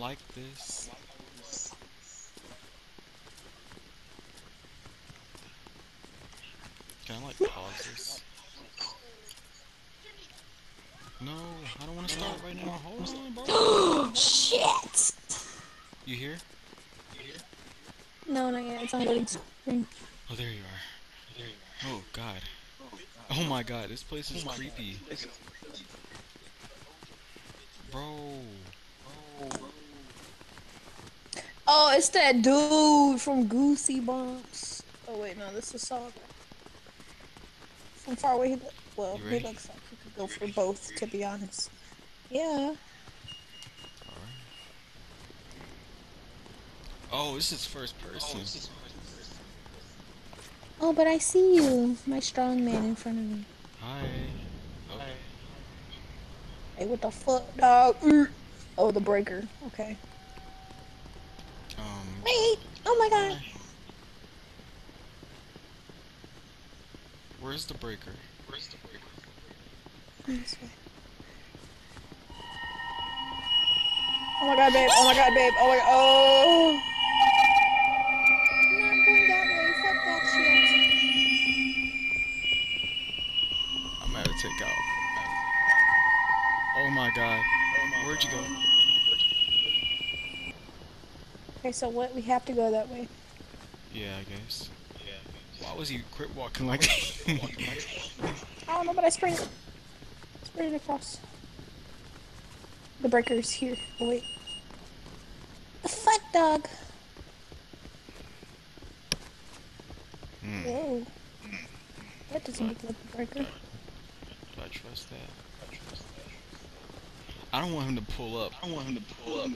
like this. Can I like pause this? No, I don't want to start right now. Hold on, bro. Shit! You here? No, not yet. It's on loading screen. Oh, there you are. Oh God. Oh my God, this place is oh, creepy. Bro. Oh, it's that dude from Goosey Bumps. Oh wait, no, this is Saga. From far away, he look, well, he looks like he could go for both, to be honest. Yeah. Oh, this is first person. Oh, but I see you, my strong man in front of me. Hi. Okay. Hey, what the fuck, dog? Mm. Oh, the breaker. Okay. Wait! Oh my god! Where's the breaker? Where's the breaker? This way. Oh my god, babe! Oh my god, babe! Oh my god! Oh! I'm not going that way. Fuck that shit. I'm gonna take out. Oh my god. Where'd you go? Okay, so what? We have to go that way. Yeah, I guess. Yeah. Why was he crip walking like that? I don't know, but I sprayed it. Sprayed it across. The breaker's here. Oh, wait. The fuck, dog? Hmm. Whoa. That doesn't look like a breaker. Do I trust that? I trust that. I don't want him to pull up. I don't want him to pull up.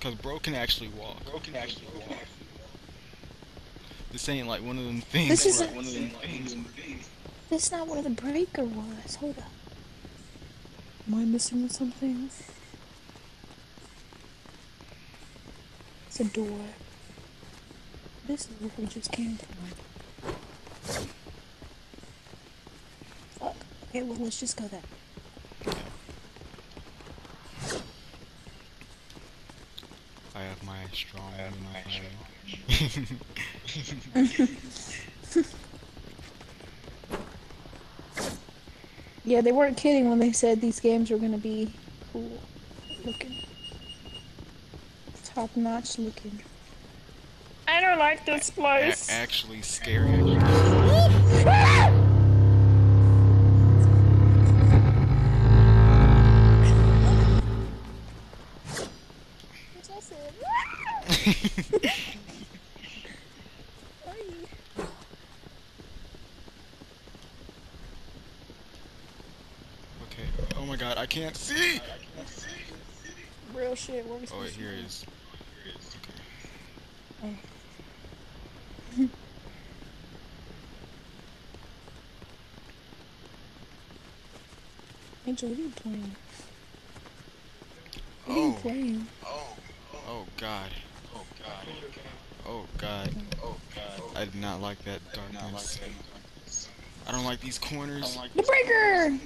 Cause bro can actually walk. Bro can actually walk. This ain't like one of them things. This where- isn't- one of them things. This is not where the breaker was. Hold up. Am I missing something? It's a door. This is where we just came from. Fuck. Okay, well, let's just go there. I have my strong I have my Yeah, they weren't kidding when they said these games were gonna be cool looking. Top notch looking. I don't like this place. A- actually scary. I can't see. Real shit. What we Oh wait, here do? it is. Okay. Angel, what are you playing? What are you Oh. playing? Oh god. Oh god. Oh god. Oh god. I did not like that darkness. I don't like these corners. The breaker!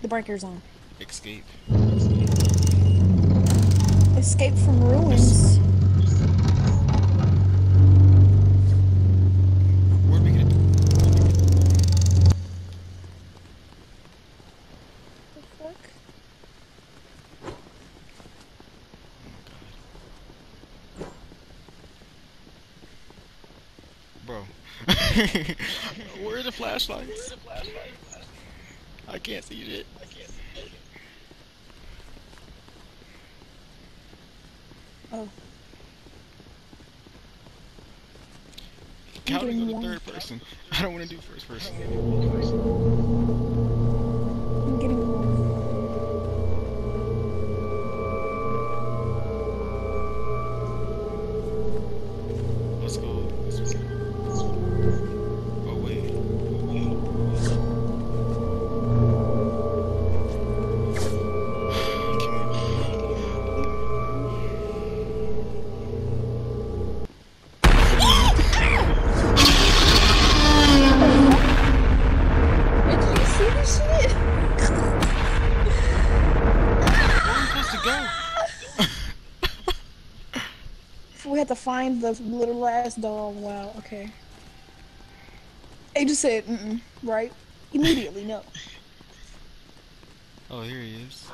The breaker's on. Escape. Escape from ruins. Where'd we get? The fuck? Oh Bro. Where are the flashlights? I can't see shit. Oh. How do we getting go to warm. third person? I don't want to do first person. Find the little last dog. Wow, okay. They just said, mm-mm, right? Immediately, no. Oh, here he is.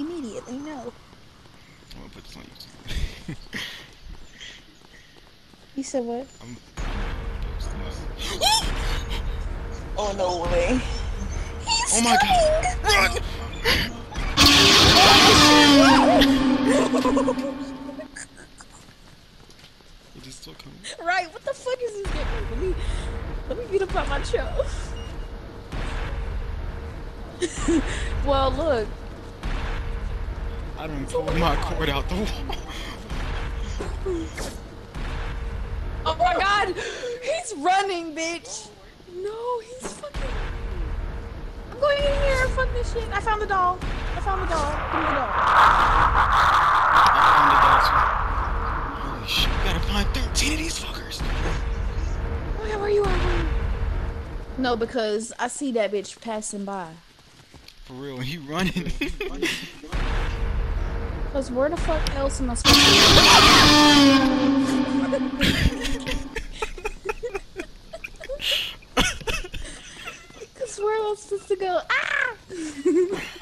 Immediately, no. I'm gonna put this on YouTube. He said what? I'm, I'm posting this. Oh, no way. He's Oh my god! Run! Is he still coming? Right, what the fuck is this game? Let me, let me get up on my show. well, look. I done pulled my cord out the wall. Oh my god! He's running, bitch! No, he's fucking. I'm going in here. Fuck this shit. I found the doll. I found the doll. Give me the doll. I found the dog too. Holy shit, we gotta find 13 of these fuckers. Oh yeah, where you at? Where you- No, because I see that bitch passing by. For real, he running. Cause where the fuck else am I supposed to go? Cause where else supposed to go? Ah!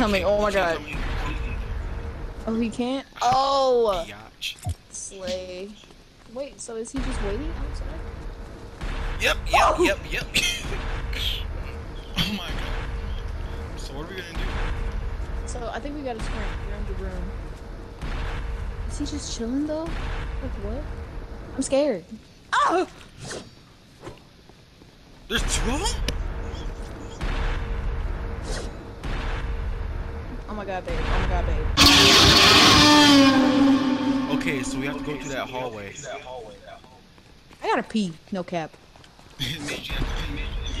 coming. Oh my god. come in here. You can't come in Oh, he can't? Oh! Slay. Wait, so is he just waiting outside? Yep, yep, yep, yep. oh my god. So what are we gonna do? So I think we gotta sprint room to room. Is he just chilling though? Like what? I'm scared. Oh! There's two of them? Oh my god, babe. Oh my god, babe. Okay, so we have to go through that hallway. I gotta pee. No cap. Made you have to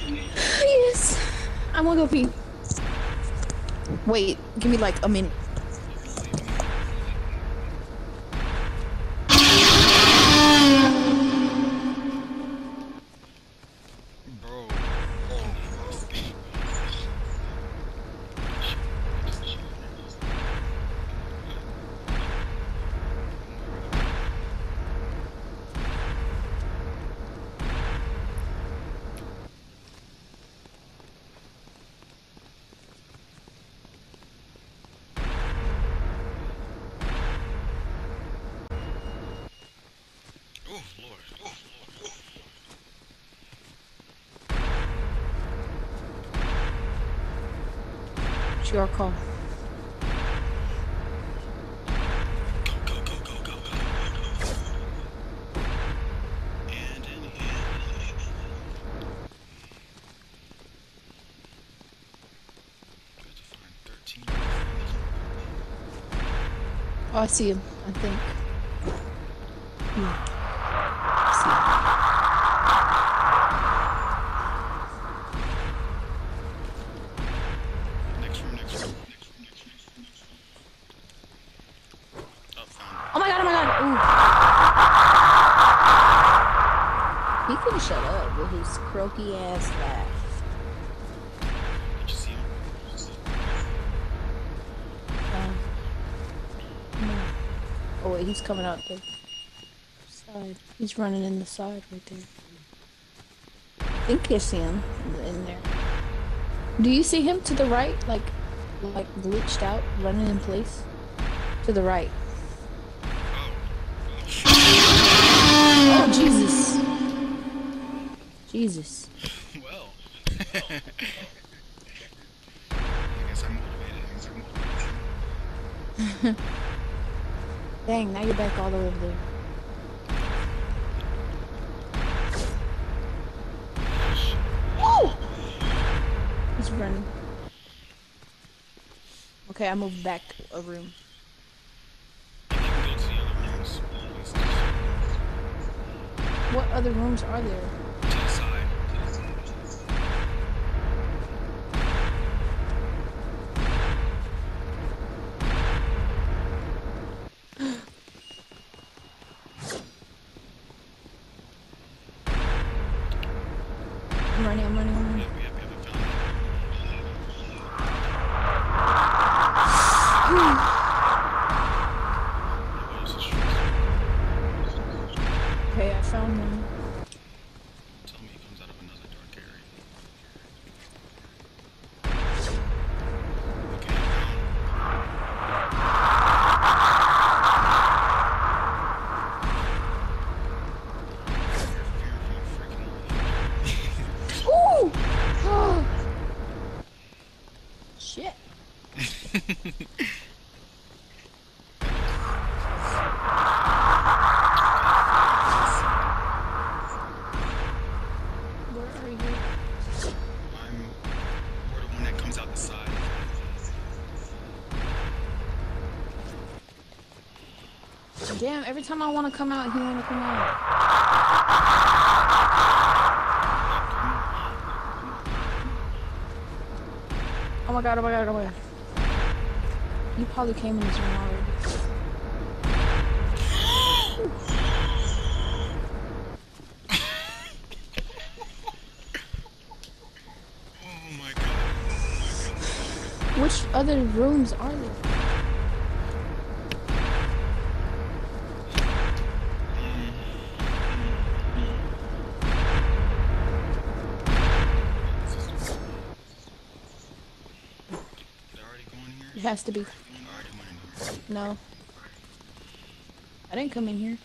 pee. yes. I'm gonna go pee. Wait, give me like a minute. To find 13. Oh, I see him. I think. Oh wait, he's coming out the side. He's running in the side right there. I think I see him in there. Do you see him to the right, like, like glitched out, running in place? To the right. Oh Jesus! Jesus. Well. I guess I'm motivated. I guess I'm motivated. Dang, now you're back all the way over there. Woo! He's running. Okay. I moved back a room. You can go to the other rooms. Please. What other rooms are there? Damn, every time I want to come out, he want to come out. Oh my god, oh my god, oh my god. You probably came in this room already. Oh my god. Which other rooms are there? Has to be. No. I didn't come in here.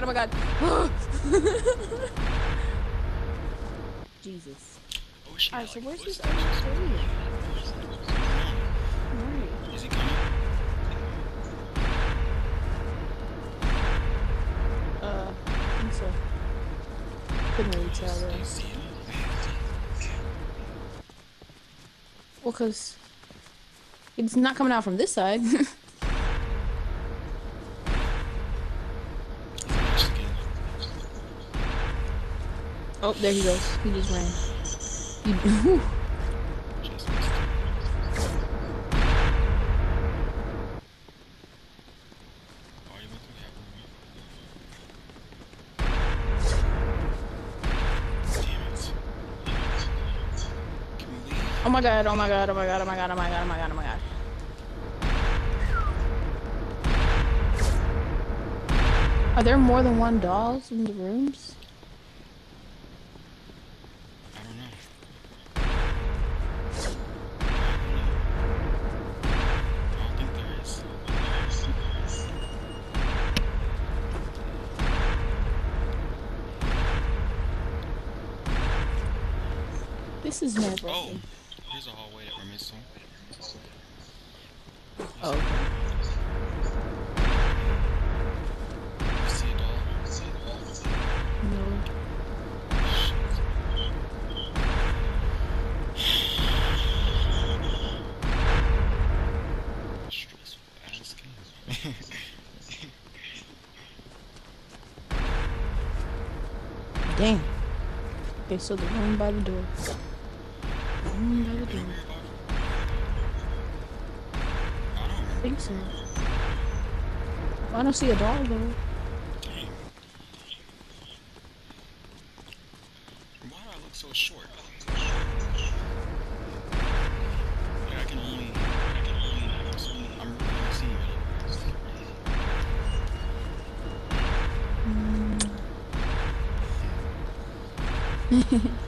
God, oh my god. Jesus. Oh. Alright, so where's this footsteps other or something. area? What's going on? Right. Is he coming? Uh, I think so. Couldn't really tell though. you see him? Well, cause it's not coming out from this side. oh, there he goes. He just ran. He, oh my god, oh my god, oh my god, oh my god, oh my god, oh my god, oh my god. Are there more than one dolls in the rooms? Is nerve Oh, wracking. here's a hallway that we're missing. Oh. okay. You see a doll? No. Stressful ass game. Damn. Okay, so the room by the door. The room by the door. Come here, Bob. think so. I don't see a dog though. Dang. Why do I look so short? I can only, I can only, I'm really seeing it.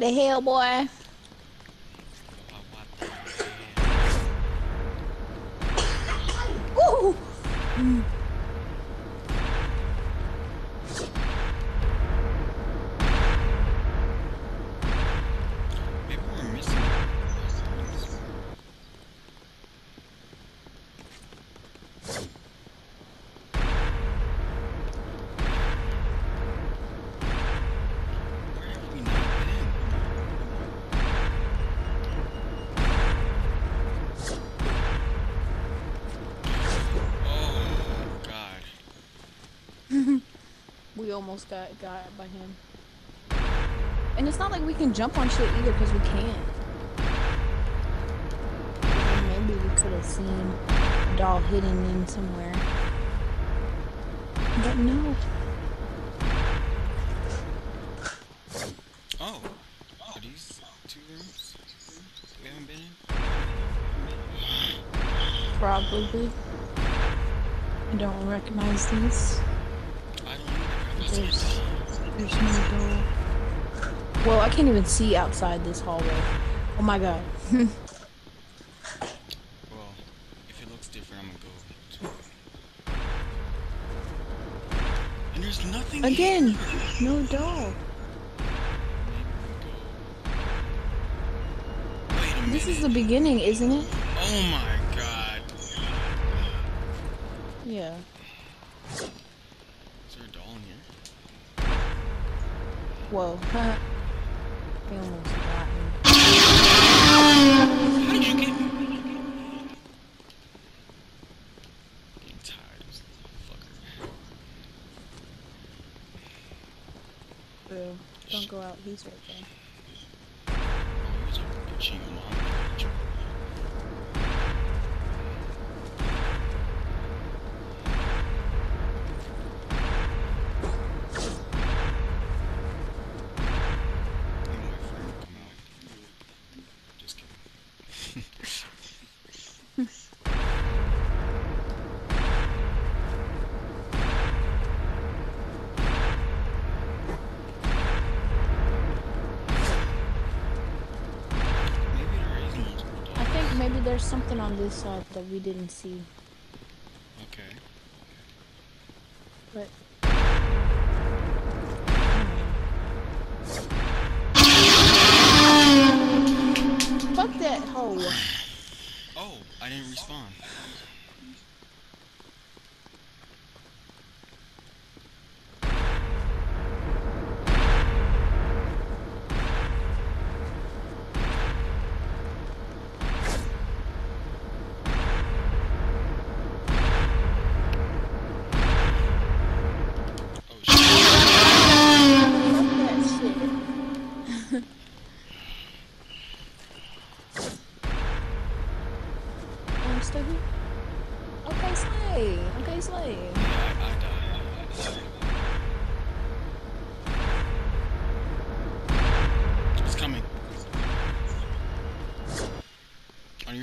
The hell, boy? We almost got got by him. And it's not like we can jump on shit either because we can't. Maybe we could have seen a doll hidden in somewhere. But no. Oh, are these two rooms we haven't been in? Probably. I don't recognize these. There's, there's no door. Well, I can't even see outside this hallway. Oh my god. Well, if it looks different, I'm gonna go. To... And there's nothing Again, here. no doll. Maybe we go. Wait a minute. This is the beginning, isn't it? Oh my god. Yeah. Whoa. we almost got him. How did you get me? Getting tired fucker. Bro, don't go out. He's right there. There's something on this side that we didn't see. Okay. But. Fuck that hole. Oh, I didn't respawn.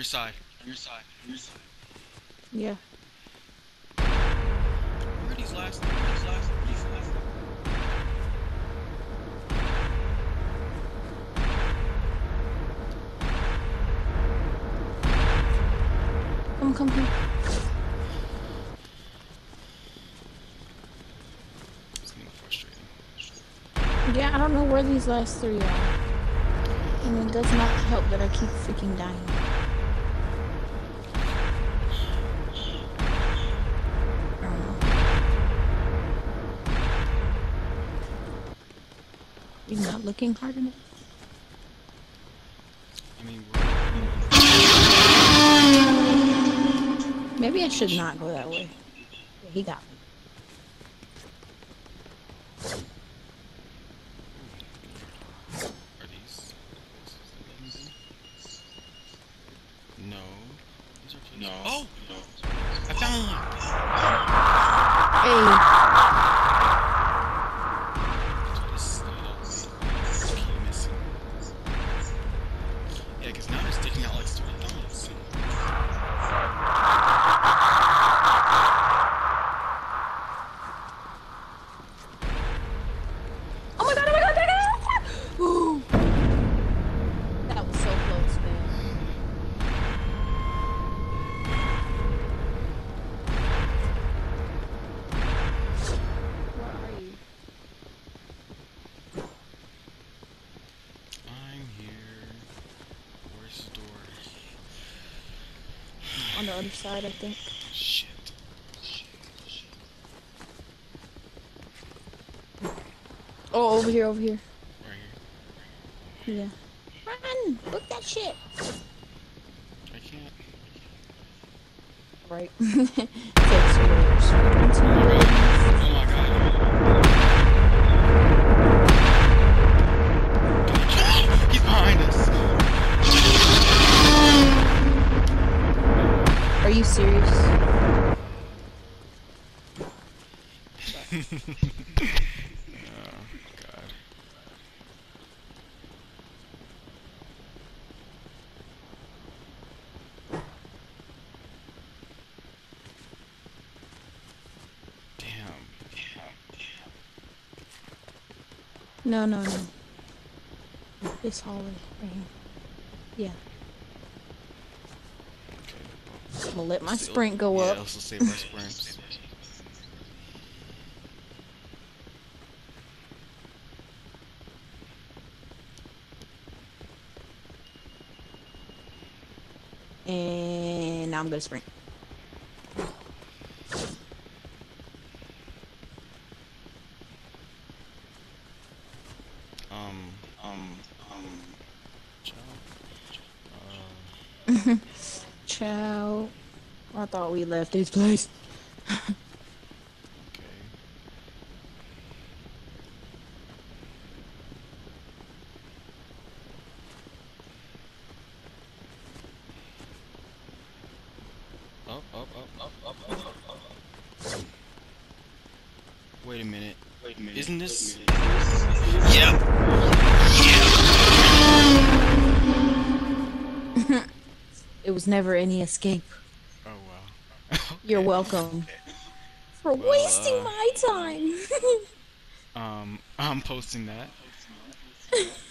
Side. On your side. On your side. Yeah. Where are these last? Where are these last? These last? Come, come, come. It's getting frustrating. Yeah, I don't know where these last three are. And it does not help that I keep freaking dying. looking hard enough? I mean, Maybe I should not go that way. Yeah, he got me. No. No. Oh! No. I found him. Hey. Side, I think. Shit. Oh, over here, over here. Right here. Yeah. Run! Look that shit! I can't. Right. you serious? Damn. No, no, no. This hallway right here. Yeah. Okay. I'm gonna let my sprint go yeah, up. also save sprints. And now I'm gonna sprint. Um, um, um, child. Uh, Ciao. I thought we left this place. okay. Up, up, up, up, up, up, up, up. Wait a minute. Wait a minute. Isn't this? Yep. It was never any escape. Wow. You're welcome. For wasting uh, my time. Um, I'm posting that.